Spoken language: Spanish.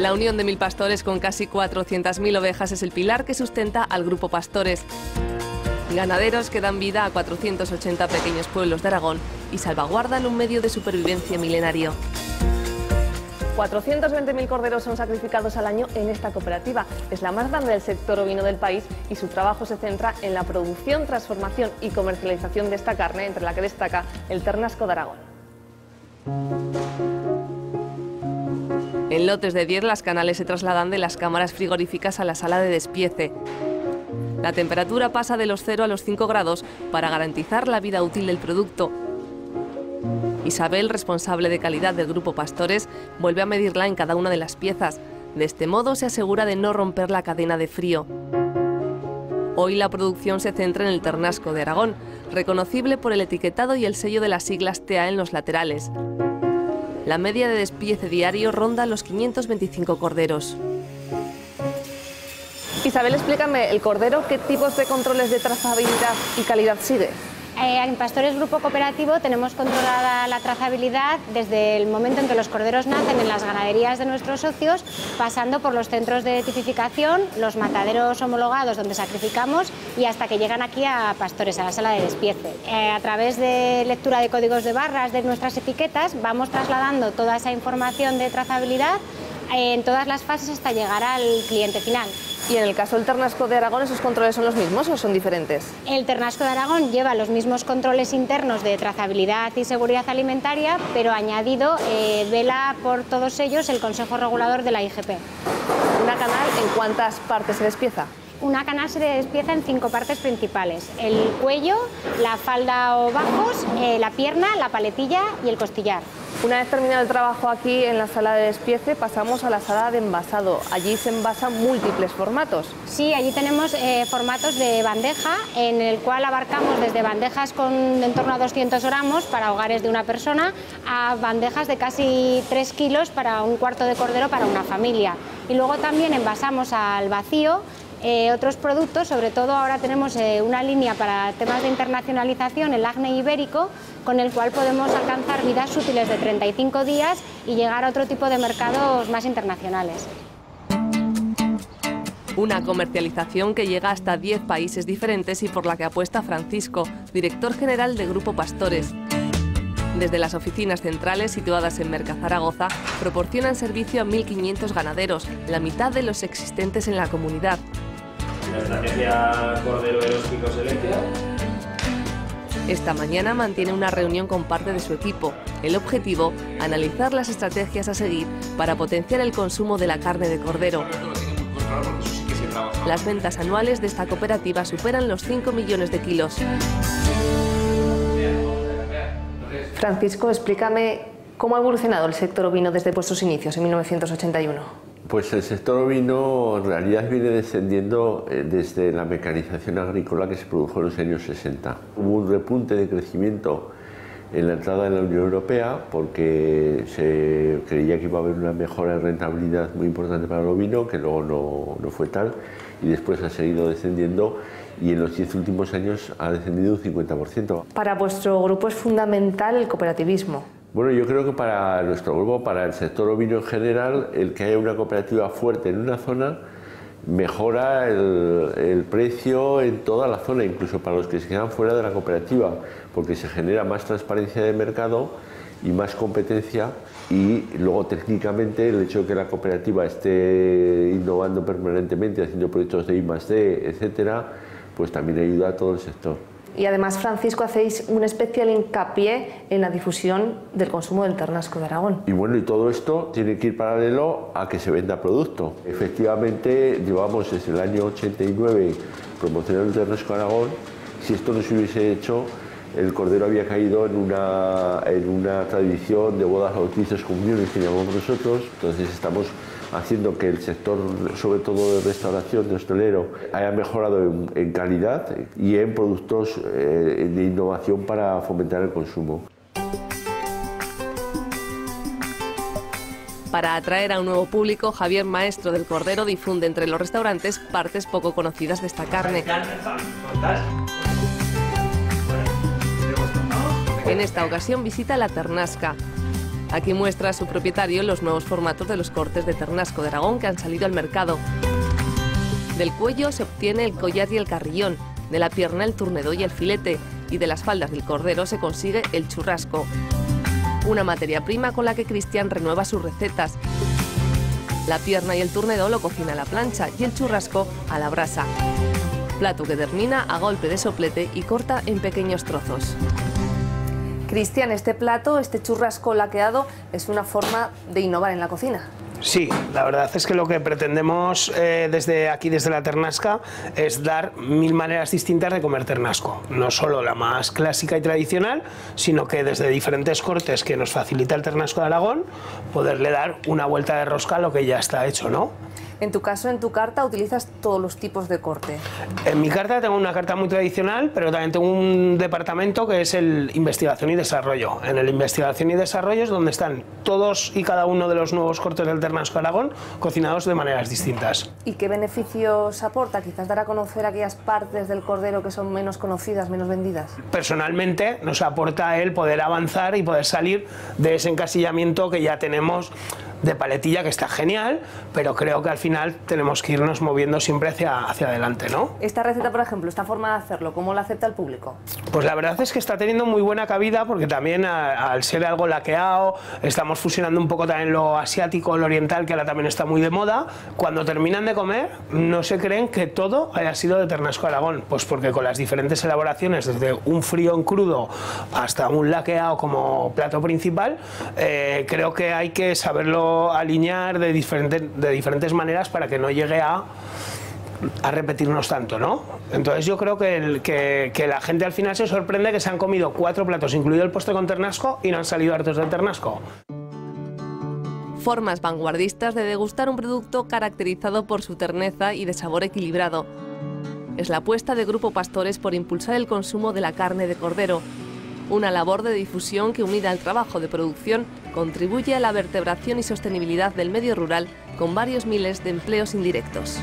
La unión de mil pastores con casi 400.000 ovejas es el pilar que sustenta al Grupo Pastores. Ganaderos que dan vida a 480 pequeños pueblos de Aragón y salvaguardan un medio de supervivencia milenario. 420.000 corderos son sacrificados al año en esta cooperativa. Es la más grande del sector ovino del país y su trabajo se centra en la producción, transformación y comercialización de esta carne, entre la que destaca el Ternasco de Aragón. En lotes de 10 las canales se trasladan de las cámaras frigoríficas a la sala de despiece. La temperatura pasa de los 0 a los 5 grados para garantizar la vida útil del producto. Isabel, responsable de calidad del grupo Pastores, vuelve a medirla en cada una de las piezas. De este modo se asegura de no romper la cadena de frío. Hoy la producción se centra en el Ternasco de Aragón, reconocible por el etiquetado y el sello de las siglas TA en los laterales. La media de despiece diario ronda los 525 corderos. Isabel, explícame, ¿el cordero qué tipos de controles de trazabilidad y calidad sigue? Eh, en Pastores Grupo Cooperativo tenemos controlada la trazabilidad desde el momento en que los corderos nacen en las ganaderías de nuestros socios, pasando por los centros de tipificación, los mataderos homologados donde sacrificamos y hasta que llegan aquí a Pastores, a la sala de despiece. Eh, a través de lectura de códigos de barras de nuestras etiquetas vamos trasladando toda esa información de trazabilidad en todas las fases hasta llegar al cliente final. ¿Y en el caso del Ternasco de Aragón esos controles son los mismos o son diferentes? El Ternasco de Aragón lleva los mismos controles internos de trazabilidad y seguridad alimentaria, pero añadido eh, vela por todos ellos el Consejo Regulador de la IGP. ¿Una canal en cuántas partes se despieza? Una canal se despieza en cinco partes principales. El cuello, la falda o bajos, eh, la pierna, la paletilla y el costillar. Una vez terminado el trabajo aquí en la sala de despiece, pasamos a la sala de envasado. Allí se envasan múltiples formatos. Sí, allí tenemos eh, formatos de bandeja, en el cual abarcamos desde bandejas con en torno a 200 gramos para hogares de una persona a bandejas de casi 3 kilos para un cuarto de cordero para una familia. Y luego también envasamos al vacío eh, otros productos, sobre todo ahora tenemos eh, una línea para temas de internacionalización, el acne ibérico, con el cual podemos alcanzar vidas útiles de 35 días y llegar a otro tipo de mercados más internacionales. Una comercialización que llega hasta 10 países diferentes y por la que apuesta Francisco, director general de Grupo Pastores. Desde las oficinas centrales situadas en Mercazaragoza, proporcionan servicio a 1.500 ganaderos, la mitad de los existentes en la comunidad. La estrategia Cordero Eróstico Selectia. Esta mañana mantiene una reunión con parte de su equipo. El objetivo, analizar las estrategias a seguir para potenciar el consumo de la carne de cordero. Las ventas anuales de esta cooperativa superan los 5 millones de kilos. Francisco, explícame cómo ha evolucionado el sector ovino desde vuestros inicios en 1981. Pues el sector ovino en realidad viene descendiendo eh, desde la mecanización agrícola que se produjo en los años 60. Hubo un repunte de crecimiento en la entrada en la Unión Europea porque se creía que iba a haber una mejora de rentabilidad muy importante para el ovino, que luego no, no fue tal, y después ha seguido descendiendo y en los 10 últimos años ha descendido un 50%. Para vuestro grupo es fundamental el cooperativismo. Bueno, yo creo que para nuestro grupo, para el sector ovino en general, el que haya una cooperativa fuerte en una zona mejora el, precio en toda la zona, incluso para los que se quedan fuera de la cooperativa, porque se genera más transparencia de mercado y más competencia y luego técnicamente el hecho de que la cooperativa esté innovando permanentemente, haciendo proyectos de I +D, etcétera, pues también ayuda a todo el sector. Y además, Francisco, hacéis un especial hincapié en la difusión del consumo del ternasco de Aragón. Y bueno, y todo esto tiene que ir paralelo a que se venda producto. Efectivamente, llevamos desde el año 89 promocionando el ternasco de Aragón. Si esto no se hubiese hecho, el cordero había caído en una, en una tradición de bodas, bautizos, comuniones que llamamos nosotros. Entonces estamos haciendo que el sector, sobre todo de restauración, de hostelero, haya mejorado en, calidad y en productos eh, de innovación para fomentar el consumo. Para atraer a un nuevo público, Javier Maestro del Cordero difunde entre los restaurantes partes poco conocidas de esta carne. En esta ocasión visita la Ternasca, Aquí muestra a su propietario los nuevos formatos de los cortes de ternasco de Aragón que han salido al mercado. Del cuello se obtiene el collar y el carrillón, de la pierna el turnedo y el filete, y de las faldas del cordero se consigue el churrasco. Una materia prima con la que Cristian renueva sus recetas. La pierna y el turnedo lo cocina a la plancha y el churrasco a la brasa. Plato que termina a golpe de soplete y corta en pequeños trozos. Cristian, este plato, este churrasco laqueado, es una forma de innovar en la cocina. Sí, la verdad es que lo que pretendemos eh, desde aquí, desde la Ternasca, es dar mil maneras distintas de comer ternasco. No solo la más clásica y tradicional, sino que desde diferentes cortes que nos facilita el ternasco de Aragón, poderle dar una vuelta de rosca a lo que ya está hecho, ¿no? En tu caso, en tu carta, utilizas todos los tipos de corte. En mi carta tengo una carta muy tradicional, pero también tengo un departamento que es el investigación y desarrollo. En el investigación y desarrollo es donde están todos y cada uno de los nuevos cortes del Ternasco Aragón cocinados de maneras distintas. ¿Y qué beneficios aporta? Quizás dar a conocer aquellas partes del cordero que son menos conocidas, menos vendidas. Personalmente nos aporta el poder avanzar y poder salir de ese encasillamiento que ya tenemos de paletilla que está genial, pero creo que al final tenemos que irnos moviendo siempre hacia, hacia adelante, ¿no? Esta receta, por ejemplo, esta forma de hacerlo, ¿cómo la acepta el público? Pues la verdad es que está teniendo muy buena cabida porque también al ser algo laqueado, estamos fusionando un poco también lo asiático, lo oriental, que ahora también está muy de moda. Cuando terminan de comer, no se creen que todo haya sido de Ternasco Aragón, pues porque con las diferentes elaboraciones, desde un frío en crudo hasta un laqueado como plato principal, eh, creo que hay que saberlo alinear de, de diferentes maneras para que no llegue a a repetirnos tanto, ¿no? Entonces yo creo que, que, la gente al final se sorprende que se han comido cuatro platos, incluido el postre con ternasco, y no han salido hartos del ternasco. Formas vanguardistas de degustar un producto caracterizado por su terneza y de sabor equilibrado. Es la apuesta de Grupo Pastores por impulsar el consumo de la carne de cordero, una labor de difusión que unida al trabajo de producción contribuye a la vertebración y sostenibilidad del medio rural con varios miles de empleos indirectos.